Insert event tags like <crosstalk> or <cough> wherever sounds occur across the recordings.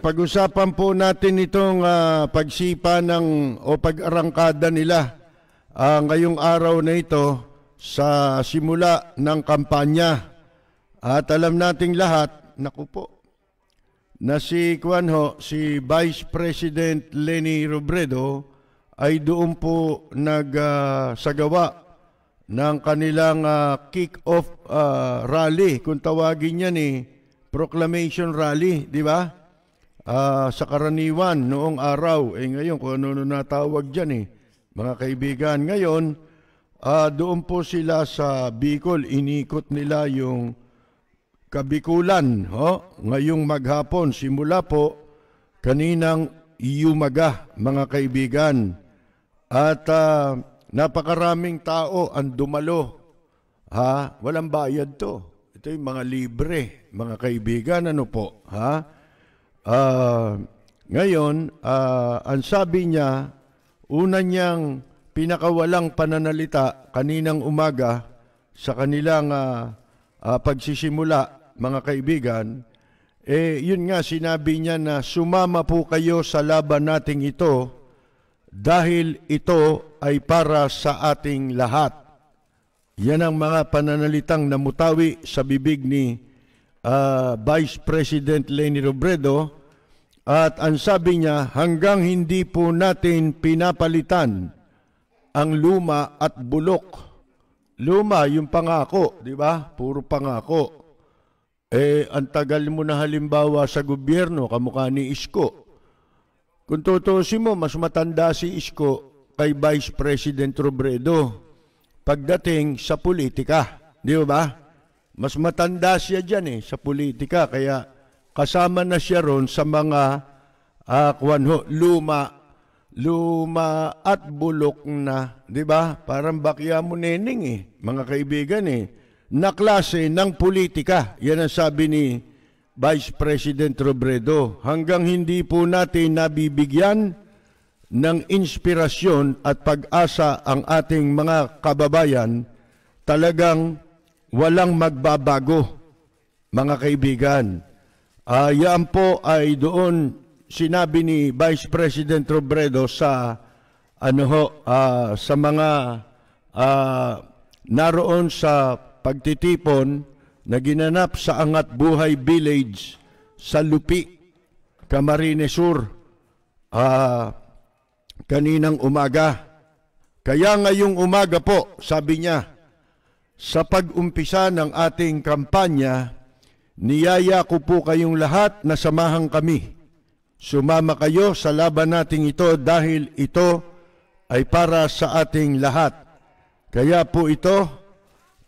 Pag-usapan po natin itong uh, pagsipa ng o pag-arangkada nila uh, ngayong araw na ito sa simula ng kampanya. At alam nating lahat, naku po, na si Kwanho, si Vice President Lenny Robredo ay doon po nagsagawa uh, ng kanilang uh, kick-off uh, rally, kung tawagin yan eh, proclamation rally, di ba? Uh, sa karaniwan noong araw. Eh ngayon, kung ano natawag dyan eh, mga kaibigan. Ngayon, uh, doon po sila sa Bicol, inikot nila yung Kabikulan. Oh, ngayong maghapon, simula po kaninang iyumaga, mga kaibigan. At uh, napakaraming tao ang dumalo. Ha? Walang bayad to. Ito yung mga libre, mga kaibigan. Ano po? Ha? Uh, ngayon, uh, ang sabi niya, una niyang pinakawalang pananalita kaninang umaga sa kanilang uh, uh, pagsisimula, mga kaibigan, eh yun nga sinabi niya na sumama po kayo sa laban nating ito dahil ito ay para sa ating lahat. Yan ang mga pananalitang namutawi sa bibig ni uh, Vice President Leni Robredo at ang sabi niya hanggang hindi po natin pinapalitan ang luma at bulok. Luma, yung pangako, di ba? Puro pangako. Eh, ang tagal mo na halimbawa sa gobyerno, kamukha ni Isko. Kung tutusin mo, mas matanda si Isko kay Vice President Robredo pagdating sa politika. Di ba? Mas matanda siya dyan eh, sa politika. Kaya kasama na siya ron sa mga uh, kwanho, luma, luma at bulok na, di ba? Parang bakya mo neneng eh, mga kaibigan eh, na klase ng politika. Yan ang sabi ni Vice President Robredo. Hanggang hindi po natin nabibigyan ng inspirasyon at pag-asa ang ating mga kababayan, talagang walang magbabago, mga kaibigan. Uh, yan po ay doon sinabi ni Vice President Robredo sa ano ho, uh, sa mga uh, naroon sa pagtitipon na ginanap sa Angat Buhay Village sa Lupi, Camarines Sur, uh, kaninang umaga. Kaya ngayong umaga po, sabi niya, sa pag-umpisa ng ating kampanya, niyaya ko po kayong lahat na samahan kami. Sumama kayo sa laban nating ito dahil ito ay para sa ating lahat. Kaya po ito,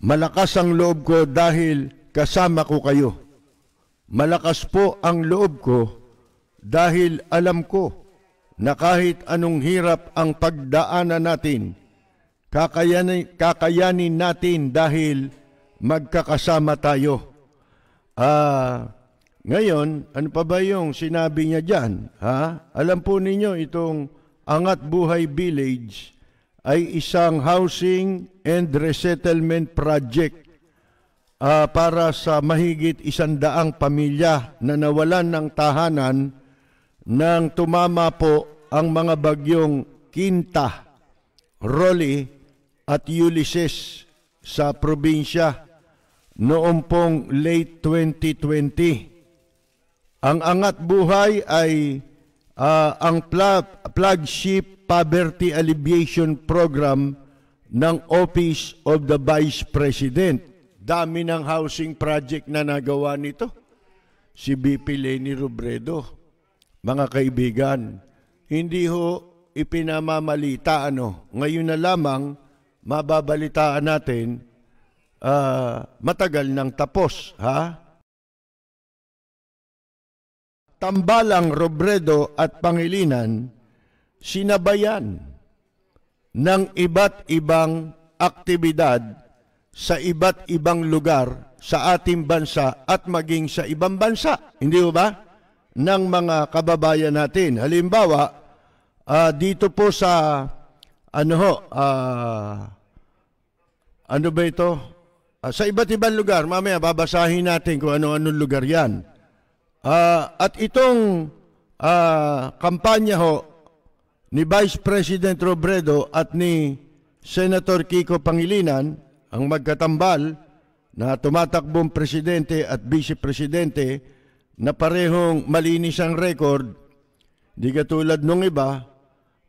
malakas ang loob ko dahil kasama ko kayo. Malakas po ang loob ko dahil alam ko na kahit anong hirap ang pagdaanan natin, Kakayanin, kakayanin natin dahil magkakasama tayo. Ah, ngayon, ano pa ba yung sinabi niya diyan? Ha? Alam po ninyo itong Angat Buhay Village ay isang housing and resettlement project uh, para sa mahigit isandaang pamilya na nawalan ng tahanan nang tumama po ang mga bagyong Kinta, Rolly at Ulysses sa probinsya noong pong late 2020. Ang Angat Buhay ay uh, ang pla- flagship poverty alleviation program ng Office of the Vice President. Dami ng housing project na nagawa nito. Si BP Leni Robredo. Mga kaibigan, hindi ho ipinamamalita ano. Ngayon na lamang mababalitaan natin uh, matagal nang tapos, ha? Tambalang Robredo at Pangilinan sinabayan ng iba't ibang aktibidad sa iba't ibang lugar sa ating bansa at maging sa ibang bansa. Hindi ba? Ng mga kababayan natin. Halimbawa, uh, dito po sa ano ho, uh, ano ba ito? Uh, sa iba't ibang lugar, mamaya babasahin natin kung ano-anong lugar yan. Ah, at itong ah, kampanya ho ni Vice President Robredo at ni Senator Kiko Pangilinan, ang magkatambal na tumatakbong presidente at vice-presidente na parehong malinis ang record, di katulad nung iba,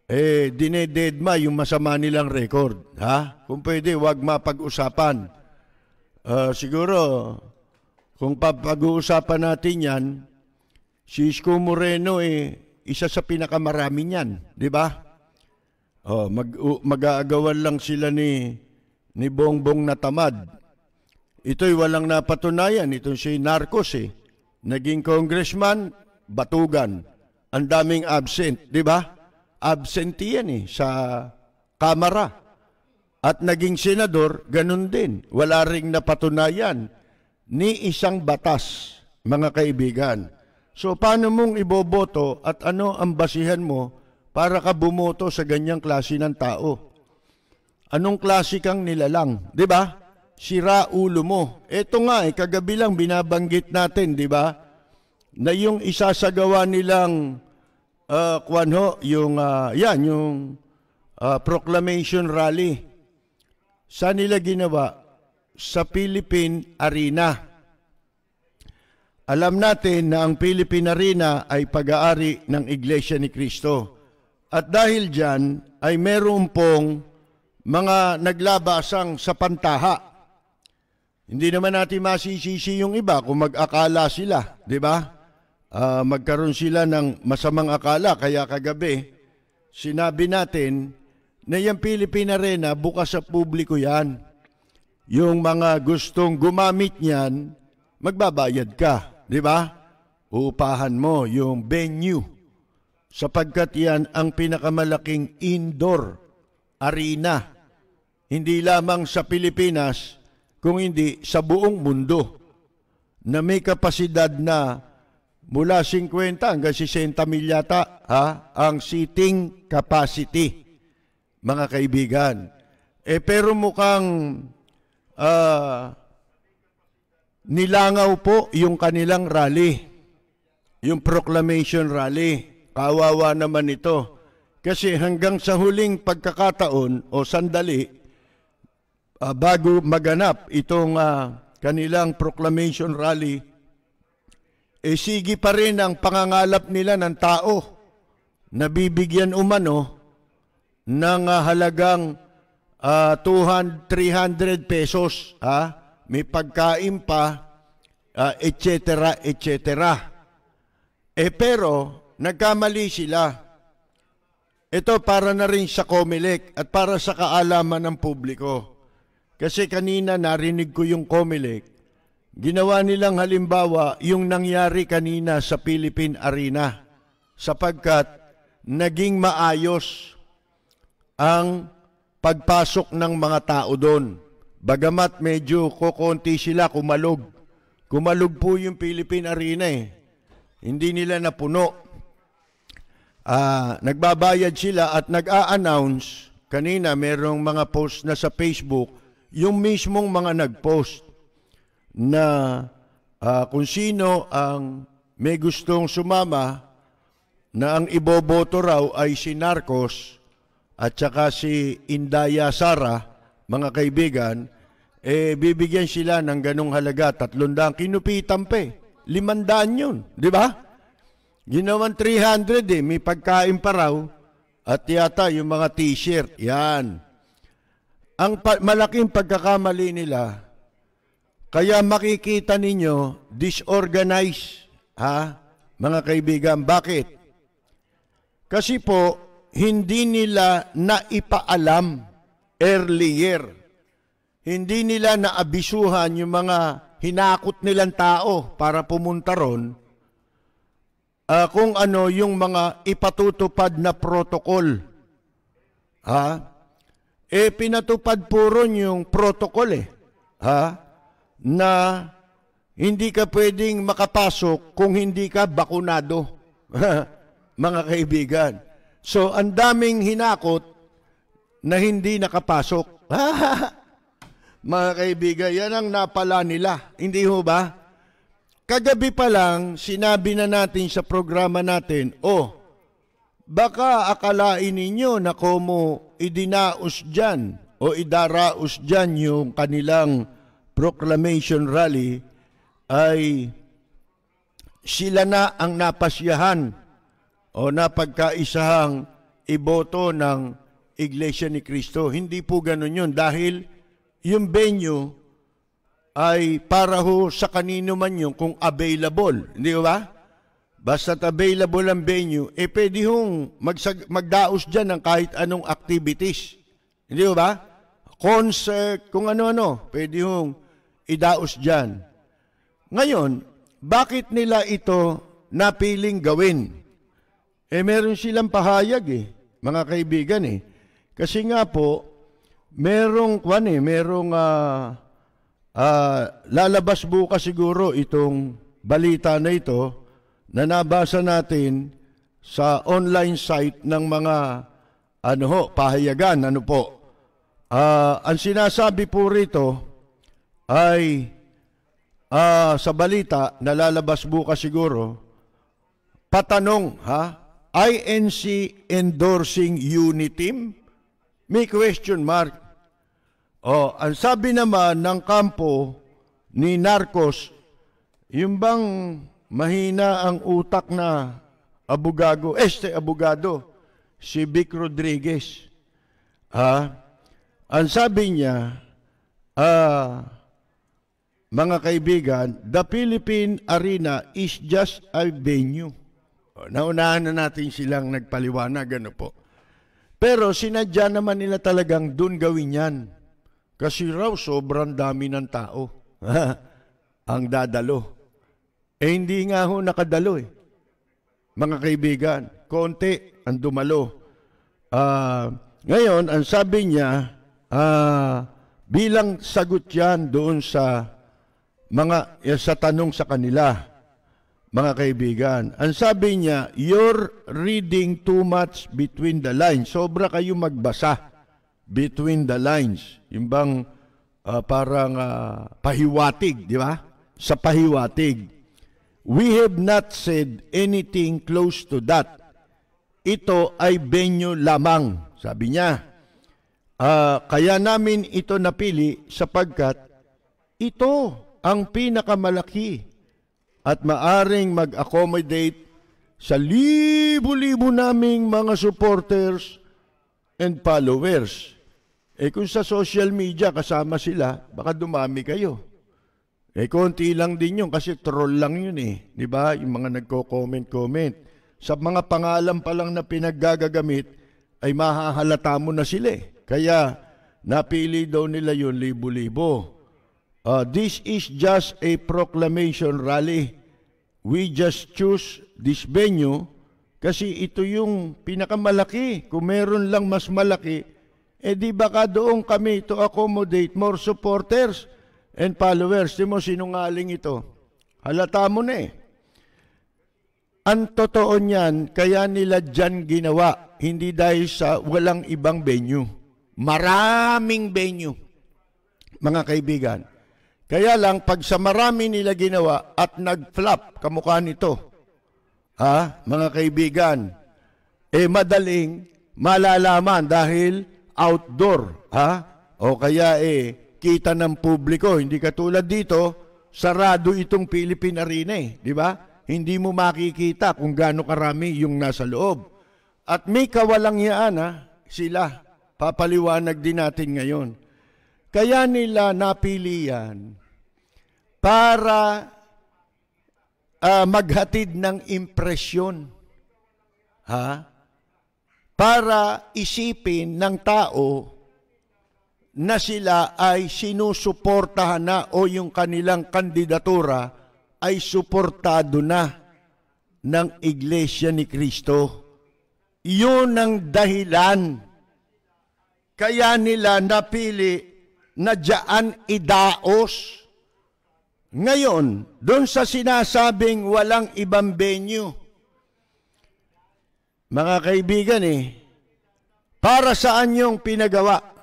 eh dinededma yung masama nilang record. Ha? Kung pwede, wag mapag-usapan. Ah, siguro, kung papag-uusapan natin yan, si Isko Moreno eh, isa sa pinakamarami niyan, di ba? Oh, mag mag-aagawan lang sila ni ni Bongbong na tamad. Ito'y walang napatunayan. Ito si Narcos eh. Naging congressman, batugan. Ang daming absent, di ba? Absentee yan eh sa kamara. At naging senador, ganun din. Wala ring napatunayan ni isang batas, mga kaibigan. So paano mong iboboto at ano ang basihan mo para ka bumoto sa ganyang klase ng tao? Anong klase kang nilalang, 'di ba? Sira ulo mo. Ito nga eh kagabi lang binabanggit natin, 'di ba? Na yung isasagawa nilang uh, kwan ho, yung uh, yan, yung uh, proclamation rally. Saan nila ginawa? Sa Philippine Arena. Alam natin na ang Philippine Arena ay pag-aari ng Iglesia ni Kristo. At dahil dyan ay meron pong mga naglabasang sa pantaha. Hindi naman natin masisisi yung iba kung mag-akala sila, di ba? Uh, magkaroon sila ng masamang akala. Kaya kagabi, sinabi natin na yung Philippine Arena, bukas sa publiko yan. Yung mga gustong gumamit niyan, magbabayad ka. Di ba? Uupahan mo yung venue sapagkat yan ang pinakamalaking indoor arena. Hindi lamang sa Pilipinas, kung hindi sa buong mundo na may kapasidad na mula 50 hanggang 60 milyata ha, ang seating capacity, mga kaibigan. Eh pero mukhang uh, nilangaw po yung kanilang rally, yung proclamation rally. Kawawa naman ito. Kasi hanggang sa huling pagkakataon o sandali, uh, bago maganap itong uh, kanilang proclamation rally, eh sige pa rin ang pangangalap nila ng tao na bibigyan umano ng uh, halagang uh, 200, 300 pesos. Ha? may pagkain pa, uh, etc., etc. Eh pero, nagkamali sila. Ito para na rin sa COMELEC at para sa kaalaman ng publiko. Kasi kanina narinig ko yung COMELEC, ginawa nilang halimbawa yung nangyari kanina sa Philippine Arena sapagkat naging maayos ang pagpasok ng mga tao doon. Bagamat medyo kokonti sila kumalog. Kumalog po yung Philippine Arena eh. Hindi nila napuno. Uh, nagbabayad sila at nag-a-announce, kanina merong mga post na sa Facebook, yung mismong mga nag-post na uh, kung sino ang may gustong sumama na ang iboboto raw ay si Narcos at saka si Indaya Sara, mga kaibigan, eh bibigyan sila ng ganong halaga, tatlong kinupitan pa eh. Limandaan yun, di ba? Ginawan 300 eh, may pagkain pa raw, at yata yung mga t-shirt, yan. Ang pa- malaking pagkakamali nila, kaya makikita ninyo, disorganized, ha? Mga kaibigan, bakit? Kasi po, hindi nila naipaalam earlier hindi nila naabisuhan yung mga hinakot nilang tao para pumunta ron uh, kung ano yung mga ipatutupad na protocol. Ha? Eh, pinatupad po ron yung protocol eh. Ha? Na hindi ka pwedeng makapasok kung hindi ka bakunado. <laughs> mga kaibigan. So, ang daming hinakot na hindi nakapasok. <laughs> Mga kaibigan, yan ang napala nila. Hindi ho ba? kagabi pa lang, sinabi na natin sa programa natin, oh, baka akalain ninyo na komo idinaos dyan o idaraos dyan yung kanilang proclamation rally ay sila na ang napasyahan o napagkaisahang iboto ng Iglesia ni Cristo. Hindi po ganun yun dahil yung venue ay para ho sa kanino man yung kung available. Hindi ba? Basta't available ang venue, eh pwede hong magsag- magdaos dyan ng kahit anong activities. Hindi ba? Concert, kung ano-ano, pwede hong idaos dyan. Ngayon, bakit nila ito napiling gawin? Eh meron silang pahayag eh, mga kaibigan eh. Kasi nga po, merong kwan eh, merong uh, uh, lalabas bukas siguro itong balita na ito na nabasa natin sa online site ng mga ano ho, pahayagan, ano po. Uh, ang sinasabi po rito ay uh, sa balita na lalabas bukas siguro, patanong, ha? INC endorsing Uniteam? May question mark. Oh, ang sabi naman ng kampo ni Narcos, yung bang mahina ang utak na abogado, este abogado, si Vic Rodriguez. Ah, ang sabi niya, ah, mga kaibigan, the Philippine Arena is just a venue. Naunahan na natin silang nagpaliwanag, ano po. Pero sinadya naman nila talagang doon gawin yan. Kasi raw sobrang dami ng tao <laughs> ang dadalo. Eh hindi nga ho nakadalo eh. Mga kaibigan, konti ang dumalo. Uh, ngayon, ang sabi niya, uh, bilang sagot yan doon sa mga eh, sa tanong sa kanila, mga kaibigan. Ang sabi niya, you're reading too much between the lines. Sobra kayo magbasa between the lines. Yung bang uh, parang uh, pahiwatig, di ba? Sa pahiwatig. We have not said anything close to that. Ito ay benyo lamang, sabi niya. Uh, kaya namin ito napili sapagkat ito ang pinakamalaki at maaring mag-accommodate sa libo-libo naming mga supporters and followers. Eh kung sa social media kasama sila, baka dumami kayo. Eh, konti lang din yun kasi troll lang yun eh. Di ba? Yung mga nagko-comment-comment. Sa mga pangalan pa lang na pinaggagagamit, ay mahahalata mo na sila eh. Kaya, napili daw nila yun libo-libo. Uh, this is just a proclamation rally. We just choose this venue kasi ito yung pinakamalaki. Kung meron lang mas malaki, eh di baka doon kami to accommodate more supporters and followers. Di mo sinungaling ito. Halata mo na eh. Ang totoo niyan, kaya nila dyan ginawa, hindi dahil sa walang ibang venue. Maraming venue, mga kaibigan. Kaya lang, pag sa marami nila ginawa at nag-flop, kamukha nito, ha, mga kaibigan, eh madaling malalaman dahil outdoor, ha, o kaya eh kita ng publiko. Hindi katulad dito, sarado itong Philippine Arena eh, di ba? Hindi mo makikita kung gaano karami yung nasa loob. At may kawalangyaan ha, sila. Papaliwanag din natin ngayon. Kaya nila napili yan para uh, maghatid ng impresyon. Ha? Para isipin ng tao na sila ay sinusuportahan na o yung kanilang kandidatura ay suportado na ng Iglesia ni Kristo. Iyon ang dahilan kaya nila napili na dyan idaos. Ngayon, doon sa sinasabing walang ibang venue, mga kaibigan eh, para saan yung pinagawa?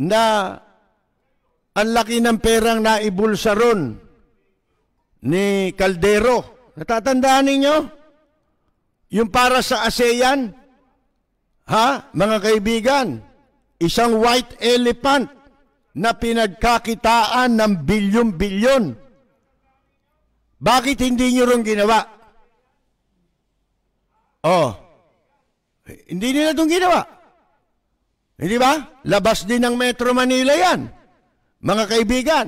na ang laki ng perang naibulsa ron ni Caldero. Natatandaan ninyo? Yung para sa ASEAN? Ha, mga kaibigan? Isang white elephant na pinagkakitaan ng bilyon-bilyon. Bakit hindi nyo rin ginawa? Oh, hindi nila itong ginawa. Hindi ba? Labas din ng Metro Manila yan. Mga kaibigan,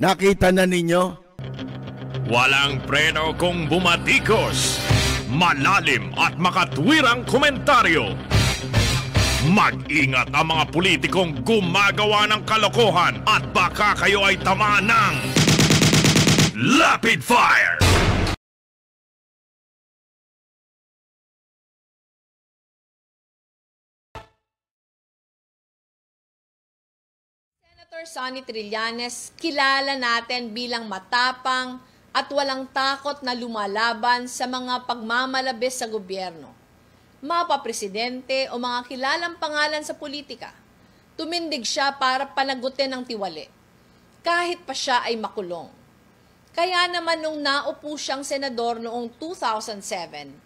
nakita na ninyo? Walang preno kung bumatikos. Malalim at makatwirang komentaryo. Mag-ingat ang mga politikong gumagawa ng kalokohan at baka kayo ay tamaan ng Lapid Fire! Senator Sonny Trillanes, kilala natin bilang matapang at walang takot na lumalaban sa mga pagmamalabis sa gobyerno. Mapapresidente o mga kilalang pangalan sa politika, tumindig siya para panagutin ang tiwali, kahit pa siya ay makulong. Kaya naman nung naupo siyang senador noong 2007,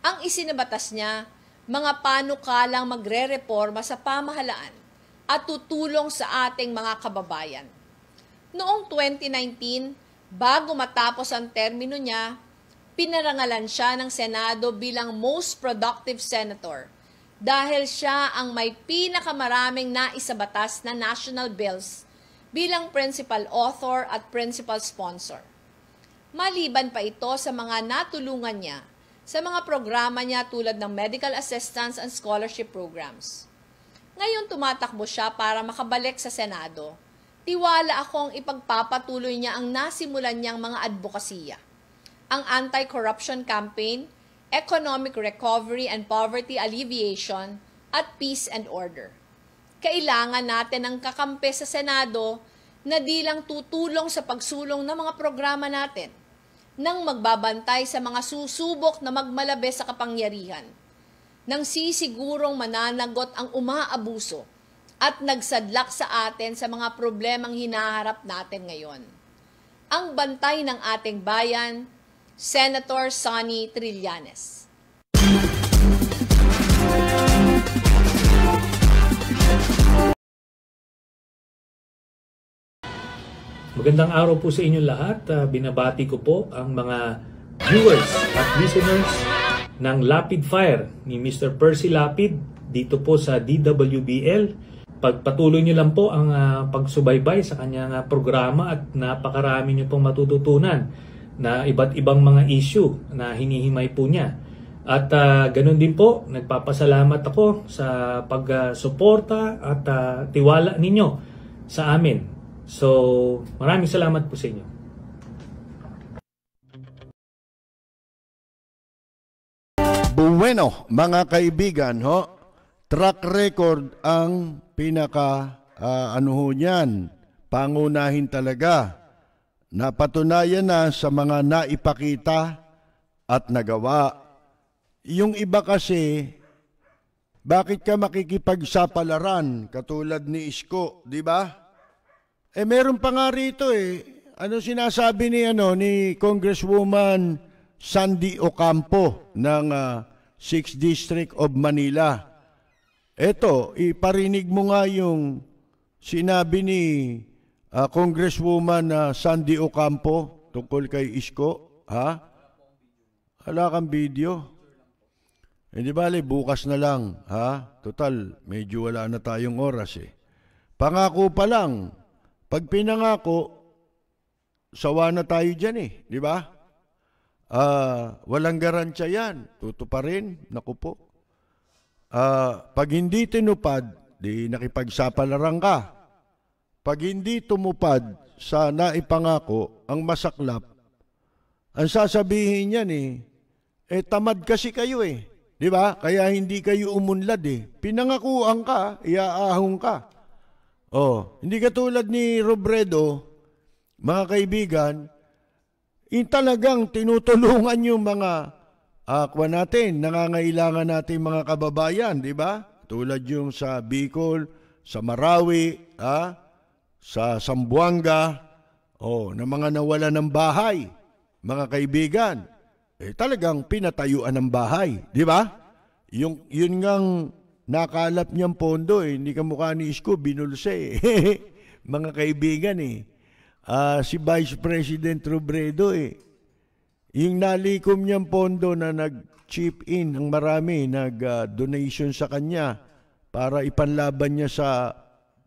ang isinabatas niya, mga panukalang magre-reforma sa pamahalaan at tutulong sa ating mga kababayan. Noong 2019, bago matapos ang termino niya, pinarangalan siya ng Senado bilang most productive senator dahil siya ang may pinakamaraming naisabatas na national bills bilang principal author at principal sponsor. Maliban pa ito sa mga natulungan niya sa mga programa niya tulad ng medical assistance and scholarship programs. Ngayon tumatakbo siya para makabalik sa Senado. Tiwala akong ipagpapatuloy niya ang nasimulan niyang mga advokasya. Ang anti-corruption campaign, economic recovery and poverty alleviation, at peace and order. Kailangan natin ang kakampi sa Senado na di lang tutulong sa pagsulong ng mga programa natin, nang magbabantay sa mga susubok na magmalabe sa kapangyarihan, nang sisigurong mananagot ang umaabuso at nagsadlak sa atin sa mga problemang hinaharap natin ngayon. Ang bantay ng ating bayan, Senator Sonny Trillanes. Magandang araw po sa inyo lahat. Uh, binabati ko po ang mga viewers at listeners ng Lapid Fire ni Mr. Percy Lapid dito po sa DWBL. Pagpatuloy niyo lang po ang uh, pagsubaybay sa kanyang uh, programa at napakarami niyo pong matututunan na iba't ibang mga issue na hinihimay po niya. At uh, ganun din po, nagpapasalamat ako sa pagsuporta at uh, tiwala ninyo sa amin So, maraming salamat po sa inyo. Bueno, mga kaibigan, ho, track record ang pinaka uh, ano ho niyan, pangunahin talaga. Napatunayan na sa mga naipakita at nagawa. Yung iba kasi, bakit ka makikipagsapalaran katulad ni Isko, di ba? Eh meron pa nga rito eh. Ano sinasabi ni ano ni Congresswoman Sandy Ocampo ng uh, ah, 6th District of Manila. Ito, iparinig mo nga yung sinabi ni uh, Congresswoman uh, Sandy Ocampo tungkol kay Isko, ha? Wala kang video. Hindi eh, bale, bukas na lang, ha? Total, medyo wala na tayong oras eh. Pangako pa lang, pag pinangako, sawa na tayo dyan eh, di ba? Uh, walang garansya yan. Tutuparin, naku po. Uh, pag hindi tinupad, di nakipagsapalaran ka. Pag hindi tumupad sa naipangako, ang masaklap, ang sasabihin niyan eh, eh tamad kasi kayo eh. Di ba? Kaya hindi kayo umunlad eh. Pinangakuan ka, iaahong ka. Oh, hindi katulad ni Robredo, mga kaibigan, in talagang tinutulungan yung mga akwa natin, nangangailangan natin mga kababayan, di ba? Tulad yung sa Bicol, sa Marawi, ah, sa Sambuanga, oh, na mga nawala ng bahay, mga kaibigan, eh talagang pinatayuan ng bahay, di ba? Yung yun ngang nakalap niyang pondo eh, hindi ka mukha ni Isko, binulse eh. <laughs> mga kaibigan eh. Ah, si Vice President Robredo eh. Yung nalikom niyang pondo na nag-chip in ang marami, nag-donation sa kanya para ipanlaban niya sa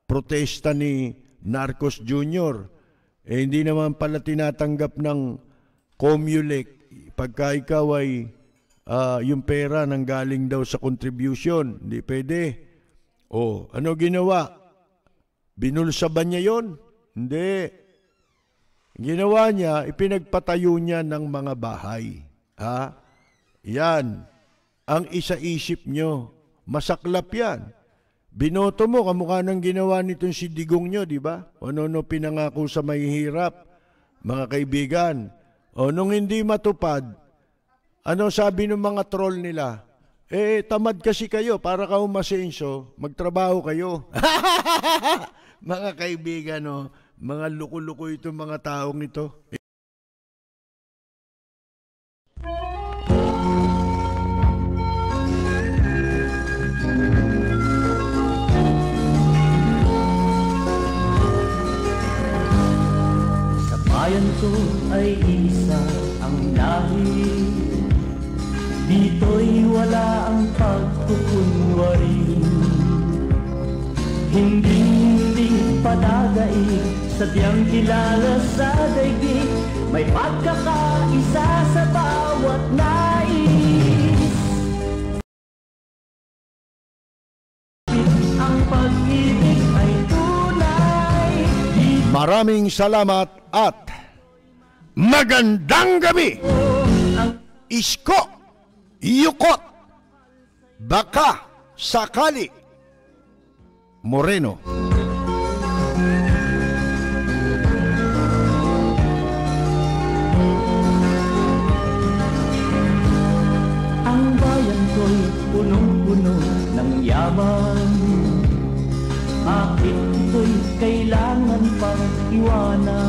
protesta ni Narcos Jr. Eh, hindi naman pala tinatanggap ng Comulec pagka ikaw ay ah, yung pera nang galing daw sa contribution. Hindi pwede. O, ano ginawa? Binulsa ba niya yon? Hindi. Ginawa niya, ipinagpatayo niya ng mga bahay. Ha? Yan. Ang isa-isip nyo. Masaklap yan. Binoto mo, kamukha ng ginawa nitong si Digong nyo, di ba? O no pinangako sa mahihirap, mga kaibigan. O nung hindi matupad, ano sabi ng mga troll nila? Eh, tamad kasi kayo, para ka umasenso, magtrabaho kayo. <laughs> mga kaibigan, no? mga luko-luko itong mga taong ito. Ko ay isa ang lahi. Dito'y wala ang pagkukunwari. Hindi hindi padagay Sadyang kilala sa daigdig. May pagkakaisa sa bawat nais. Ang pag-ibig ay tunay. Maraming salamat at magandang gabi! Isko, Yukot, Baka, Sakali, Moreno. Ang bayan ko'y punong-puno ng yaman Bakit ito'y kailangan pang iwanan?